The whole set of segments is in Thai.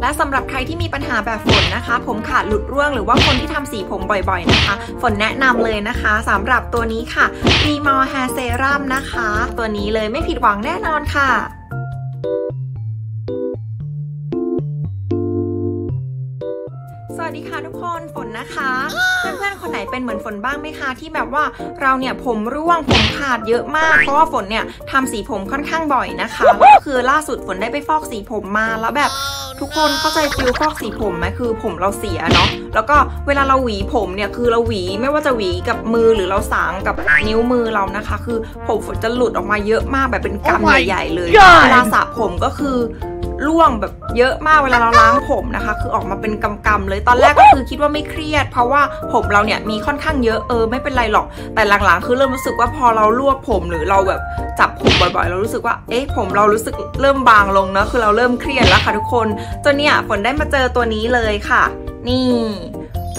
และสำหรับใครที่มีปัญหาแบบฝนนะคะ ผมขาดหลุดร่วงหรือว่าคนที่ทำสีผมบ่อยๆนะคะ ฝนแนะนำเลยนะคะสำหรับตัวนี้ค่ะ r e m o r Hair Serum นะคะ ตัวนี้เลยไม่ผิดหวังแน่นอนค่ะสวัสดีค่ะทุกคนฝนนะคะ เพื่อนๆคนไหนเป็นเหมือนฝนบ้างไหมคะที่แบบว่าเราเนี่ยผมร่วงผมขาดเยอะมาก เพราะว่าฝนเนี่ยทำสีผมค่อนข้างบ่อยนะคะก็คือล่าสุดฝนได้ไปฟอกสีผมมาแล้วแบบ ทุกคนเข้าใจฟิลฟอกสีผมไหมคือผมเราเสียเนาะแล้วก็เวลาเราหวีผมเนี่ยคือเราหวีไม่ว่าจะหวีกับมือหรือเราสางกับนิ้วมือเรานะคะ คือผมฝนจะหลุดออกมาเยอะมากแบบเป็นกำ Oh my ใหญ่ๆเลย God เวลาสระผมก็คือ ร่วงแบบเยอะมากเวลาเราล้างผมนะคะ คือออกมาเป็นกำๆเลยตอนแรกก็คือคิดว่าไม่เครียด เพราะว่าผมเราเนี่ยมีค่อนข้างเยอะเออไม่เป็นไรหรอกแต่หลังๆ คือเริ่มรู้สึกว่าพอเราลวกผมหรือเราแบบจับผมบ่อยๆ เรารู้สึกว่าเอ๊ะผมเรารู้สึกเริ่มบางลงนะคือเราเริ่มเครียดแล้วค่ะทุกคนจนเนี่ยฝนได้มาเจอตัวนี้เลยค่ะ นี่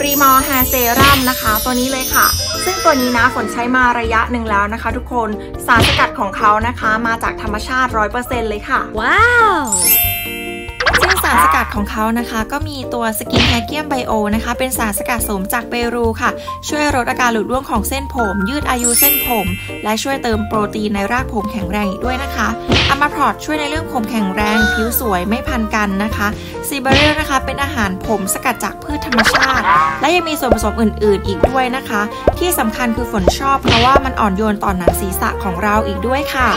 REMORE HAIR SERUM นะคะ ตัวนี้เลยค่ะ ซึ่งตัวนี้นะฝนใช้มาระยะหนึ่งแล้วนะคะ ทุกคนสารสกัดของเขานะคะ มาจากธรรมชาติ 100%เลยค่ะ ว้าว สารสกัดของเขานะคะ ก็มีตัวสกินแฮเกียมไบโอนะคะ เป็นสารสกัดสมจากเปรูค่ะ ช่วยลดอาการหลุดร่วงของเส้นผม ยืดอายุเส้นผม และช่วยเติมโปรตีนในรากผมแข็งแรงอีกด้วยนะคะอะมาพรอตช่วยในเรื่องผมแข็งแรง ผิวสวยไม่พันกันนะคะซีเบเรียนะคะ เป็นอาหารผมสกัดจากพืชธรรมชาติ และยังมีส่วนผสมอื่น ๆ อีกด้วยนะคะ ที่สำคัญคือฝนชอบเพราะว่ามันอ่อนโยนต่อหนังศีรษะของเราอีกด้วยค่ะ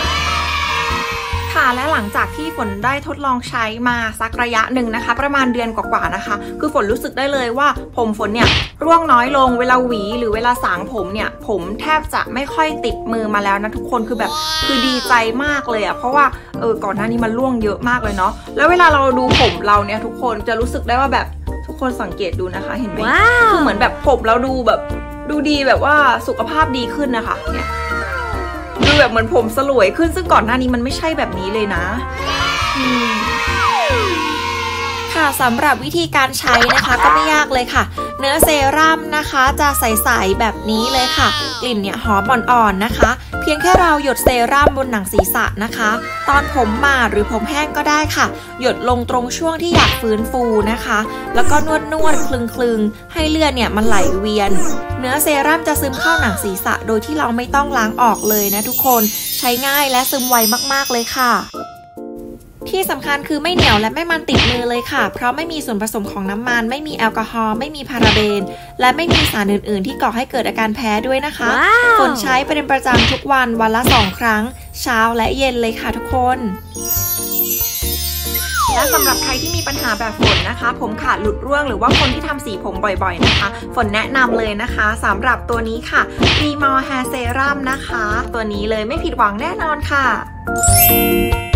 และหลังจากที่ฝนได้ทดลองใช้มาสักระยะหนึ่งนะคะ ประมาณเดือนกว่าๆนะคะ คือฝนรู้สึกได้เลยว่าผมฝนเนี่ยร่วงน้อยลงเวลาหวี หรือเวลาสางผมเนี่ย ผมแทบจะไม่ค่อยติดมือมาแล้วนะทุกคนคือแบบคือดีใจมากเลยอะเพราะว่าเออก่อนหน้านี้มันร่วงเยอะมากเลยเนาะแล้วเวลาเราดูผมเราเนี่ยทุกคนจะรู้สึกได้ว่าแบบทุกคนสังเกตดูนะคะ เห็นไหมว้าวคือเหมือนแบบผมเราดูแบบดูดีแบบว่าสุขภาพดีขึ้นนะคะเนี่ยดู แบบเหมือนผมสลวยขึ้นซึ่งก่อนหน้านี้มันไม่ใช่แบบนี้เลยนะค่ะสำหรับวิธีการใช้นะคะก็ไม่ยากเลยค่ะ เนื้อเซรั่มนะคะจะใสๆแบบนี้เลยค่ะ กลิ่นเนี่ยหอมอ่อนๆนะคะ เพียงแค่เราหยดเซรั่มบนหนังศีรษะนะคะ ตอนผมมาหรือผมแห้งก็ได้ค่ะ หยดลงตรงช่วงที่อยากฟื้นฟูนะคะ แล้วก็นวดนวดคลึงคลึงให้เลือดเนี่ยมันไหลเวียน เนื้อเซรั่มจะซึมเข้าหนังศีรษะโดยที่เราไม่ต้องล้างออกเลยนะทุกคน ใช้ง่ายและซึมไวมากๆเลยค่ะ ที่สำคัญคือไม่เหนียวและไม่มันติดมือเลยค่ะ เพราะไม่มีส่วนผสมของน้ำมัน ไม่มีแอลกอฮอล์ไม่มีพาราเบน และไม่มีสารอื่น ๆ ที่ก่อให้เกิดอาการแพ้ด้วยนะคะว้าวฝนใช้เป็นประจำทุกวันวันละ2ครั้ง เช้าและเย็นเลยค่ะทุกคนและสำหรับใครที่มีปัญหาแบบฝนนะคะ ผมขาดหลุดร่วงหรือว่าคนที่ทำสีผมบ่อยๆนะคะ ฝนแนะนำเลยนะคะสำหรับตัวนี้ค่ะ r e m o r Hair Serum นะคะ ตัวนี้เลยไม่ผิดหวังแน่นอนค่ะ